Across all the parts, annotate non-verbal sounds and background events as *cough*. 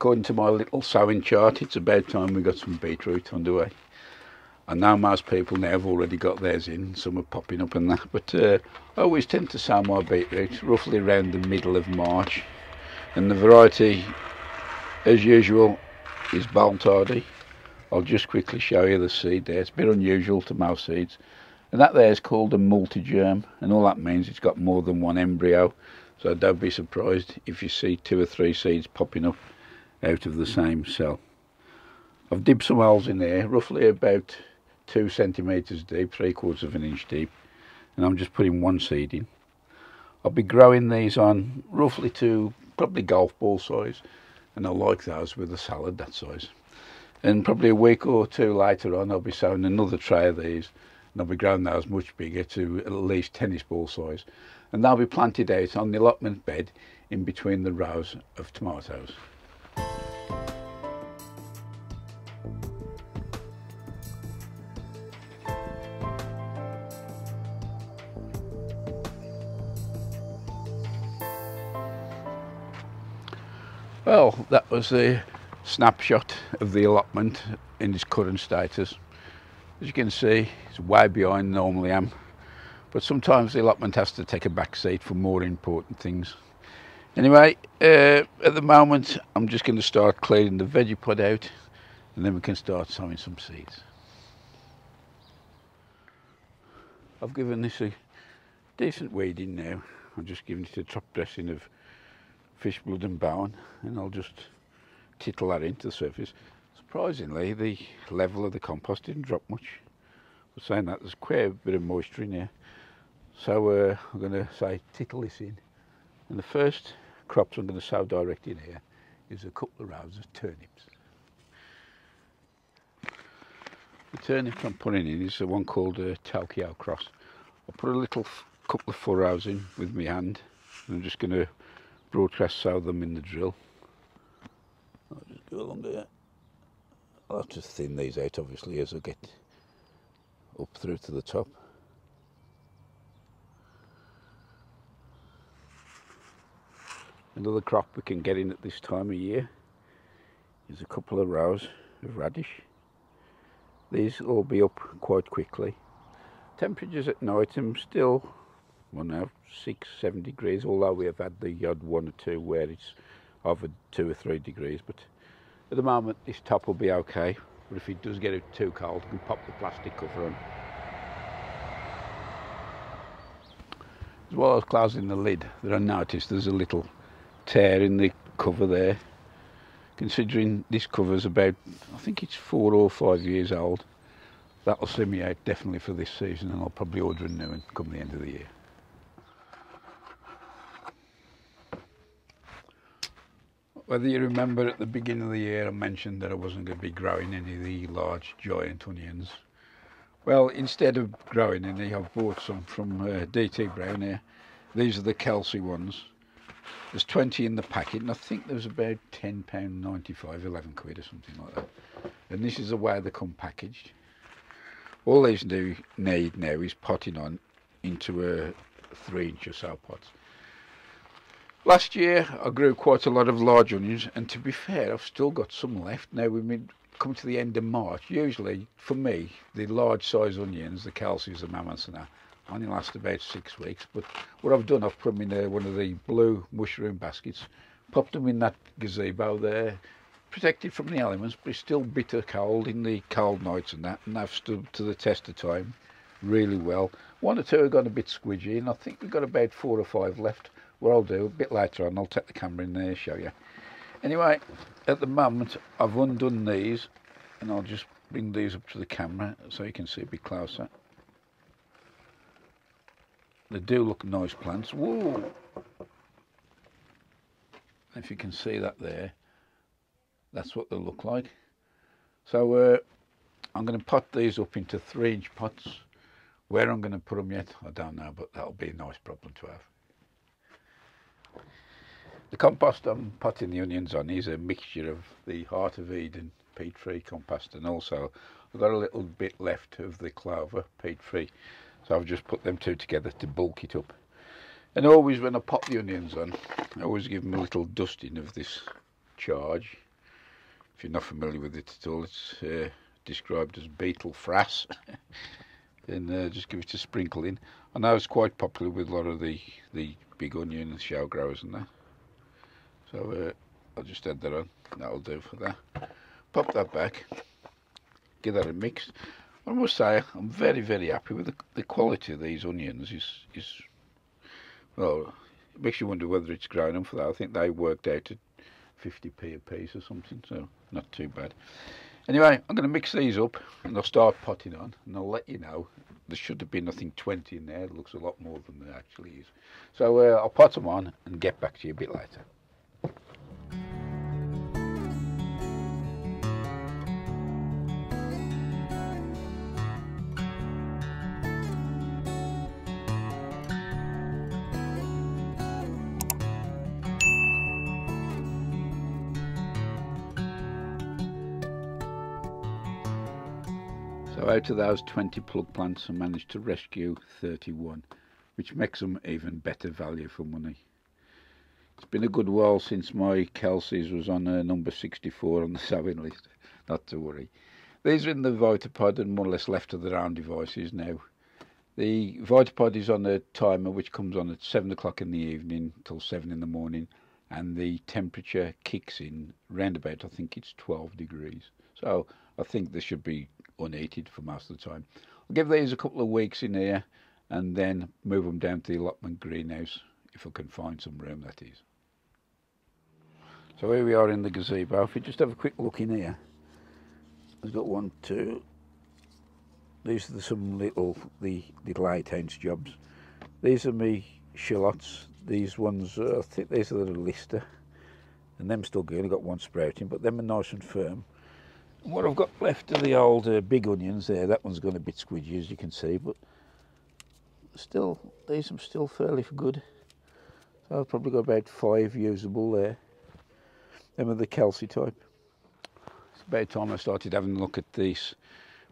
according to my little sowing chart, it's about time we got some beetroot underway. I know most people now have already got theirs in, some are popping up and that, but uh, I always tend to sow my beetroot roughly around the middle of March. And the variety, as usual, is Boltardy. I'll just quickly show you the seed there. It's a bit unusual to most seeds. And that there is called a multigerm, and all that means it's got more than one embryo. So don't be surprised if you see two or three seeds popping up out of the same cell. I've dipped some holes in there, roughly about two centimetres deep, three quarters of an inch deep, and I'm just putting one seed in. I'll be growing these on roughly to probably golf ball size, and I like those with a salad that size. And probably a week or two later on, I'll be sowing another tray of these, and I'll be growing those much bigger to at least tennis ball size. And they'll be planted out on the allotment bed in between the rows of tomatoes. Well, that was a snapshot of the allotment in its current status. As you can see, it's way behind normally am, but sometimes the allotment has to take a back seat for more important things. Anyway, uh, at the moment, I'm just going to start cleaning the Vegepod out, and then we can start sowing some seeds. I've given this a decent weeding now. I'm just giving it a top dressing of fish blood and bone and I'll just tittle that into the surface. Surprisingly the level of the compost didn't drop much. But saying that there's quite a bit of moisture in here. So uh, I'm going to say tittle this in. And the first crops I'm going to sow direct in here is a couple of rows of turnips. The turnip I'm putting in is the one called a uh, Cross. I'll put a little couple of furrows in with my hand and I'm just going to broadcast sow them in the drill. I'll just go along there. I'll have to thin these out obviously as I get up through to the top. Another crop we can get in at this time of year is a couple of rows of radish. These will be up quite quickly. Temperatures at night are still well now six, seven degrees, although we have had the odd one or two where it's over two or three degrees. But at the moment, this top will be okay. But if it does get too cold, we can pop the plastic cover on. As well as closing the lid, there I noticed there's a little tear in the cover there. Considering this cover's about, I think it's four or five years old, that'll see me out definitely for this season and I'll probably order a new one come the end of the year. Whether you remember at the beginning of the year I mentioned that I wasn't going to be growing any of the large giant onions. Well, instead of growing any, I've bought some from uh, DT Brown here. These are the Kelsae ones. There's 20 in the packet, and I think there's about £10.95, 11 quid or something like that. And this is the way they come packaged. All these do need now is potting on into a three inch or so pots. Last year I grew quite a lot of large onions and to be fair I've still got some left. Now we've come to the end of March. Usually for me the large size onions, the Kelsaes, the mammoths and that only last about six weeks but what I've done I've put them in uh, one of the blue mushroom baskets, popped them in that gazebo there, protected from the elements but it's still bitter cold in the cold nights and that and they've stood to the test of time really well. One or two have gone a bit squidgy and I think we've got about four or five left. What I'll do a bit later on I'll take the camera in there show you. Anyway at the moment I've undone these and I'll just bring these up to the camera so you can see a bit closer they do look nice plants. Whoa! if you can see that there that's what they look like. So uh, I'm going to pot these up into three inch pots. Where I'm going to put them yet I don't know but that'll be a nice problem to have. The compost I'm potting the onions on is a mixture of the Heart of Eden peat-free compost and also I've got a little bit left of the clover peat-free so I've just put them two together to bulk it up and always when I pop the onions on I always give them a little dusting of this charge if you're not familiar with it at all, it's uh, described as beetle frass. *laughs* then uh, just give it a sprinkle in. I know it's quite popular with a lot of the, the big onion and shell growers and that. So uh, I'll just add that on. That'll do for that. Pop that back. Give that a mix. I must say I'm very very happy with the, the quality of these onions. Is is well, it makes you wonder whether it's growing them for that. I think they worked out at 50p a piece or something, so not too bad. Anyway, I'm going to mix these up and I'll start potting on and I'll let you know. There should have been nothing 20 in there. It looks a lot more than there actually is. So uh, I'll pot them on and get back to you a bit later. Out of those 20 plug plants I managed to rescue 31 which makes them even better value for money. It's been a good while since my Kelsae's was on uh, number 64 on the *laughs* sowing list, not to worry. These are in the Vitopod and more or less left to their own devices now. The Vitopod is on a timer which comes on at 7 o'clock in the evening till 7 in the morning and the temperature kicks in round about I think it's 12 degrees. So I think they should be unheated for most of the time. I'll give these a couple of weeks in here and then move them down to the allotment greenhouse if I can find some room that is. So here we are in the gazebo. If you just have a quick look in here, I've got one, two. These are some little the eight inch jobs. These are me shallots. These ones, uh, I think these are the Lister, and them still good. I've got one sprouting, but them are nice and firm. What I've got left of the old uh, big onions there, that one's gone a bit squidgy as you can see, but still, these are still fairly good. So I've probably got about five usable there. Them are the Kelsae type. It's about time I started having a look at this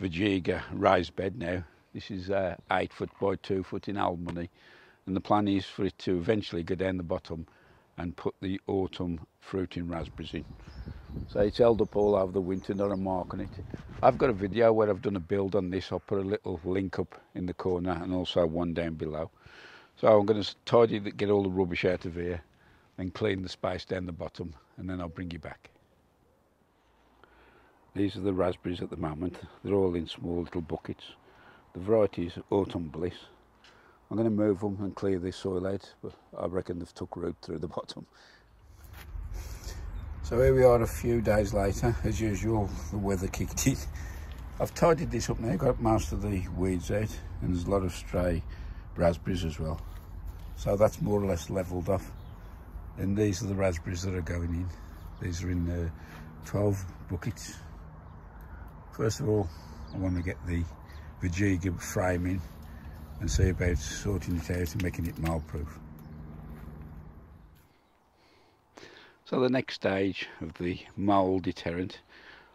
Vegega raised bed now. This is uh, 8 foot by 2 foot in Albany and the plan is for it to eventually go down the bottom and put the autumn fruiting raspberries in. So it's held up all over the winter, not a mark on it. I've got a video where I've done a build on this. I'll put a little link up in the corner and also one down below. So I'm going to tidy, get all the rubbish out of here and clean the space down the bottom and then I'll bring you back. These are the raspberries at the moment. They're all in small little buckets. The variety is Autumn Bliss. I'm going to move them and clear this soil out, but I reckon they've took root through the *laughs* bottom. So here we are a few days later, as usual, the weather kicked in. I've tidied this up now, got most of the weeds out, and there's a lot of stray raspberries as well. So that's more or less levelled off. And these are the raspberries that are going in. These are in uh, 12 buckets. First of all, I want to get the Vegega frame in and see about sorting it out and making it mold proof. So the next stage of the mole deterrent,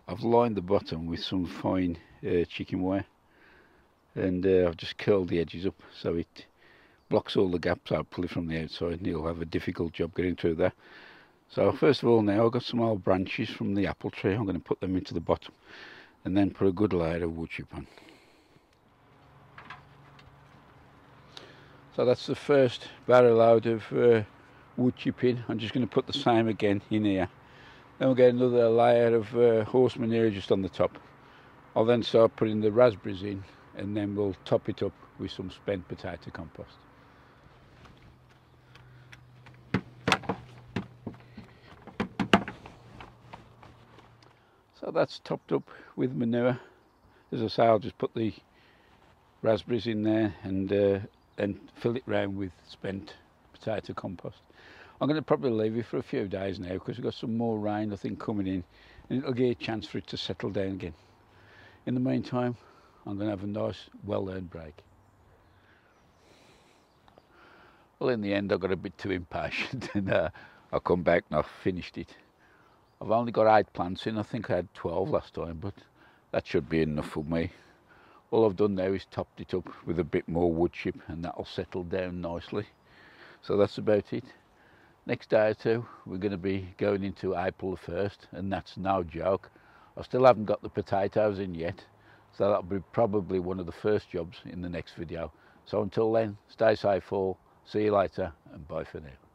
I've lined the bottom with some fine uh, chicken wire and uh, I've just curled the edges up so it blocks all the gaps. I'll pull it from the outside and you'll have a difficult job getting through there. So first of all now I've got some old branches from the apple tree, I'm going to put them into the bottom and then put a good layer of wood chip on. So that's the first barrel load of uh, wood chip in. I'm just going to put the same again in here. Then we'll get another layer of uh, horse manure just on the top. I'll then start putting the raspberries in and then we'll top it up with some spent potato compost. So that's topped up with manure. As I say, I'll just put the raspberries in there and uh, and fill it round with spent potato compost. I'm going to probably leave it for a few days now because we've got some more rain I think coming in and it'll give a chance for it to settle down again. In the meantime I'm going to have a nice well earned break. Well in the end I got a bit too impatient *laughs* and uh, I come back and I've finished it. I've only got eight plants in, I think I had 12 last time but that should be enough for me. All I've done now is topped it up with a bit more wood chip and that'll settle down nicely. So that's about it next day or two we're going to be going into April the 1st and that's no joke. I still haven't got the potatoes in yet so that'll be probably one of the first jobs in the next video. So until then, stay safe all, see you later and bye for now.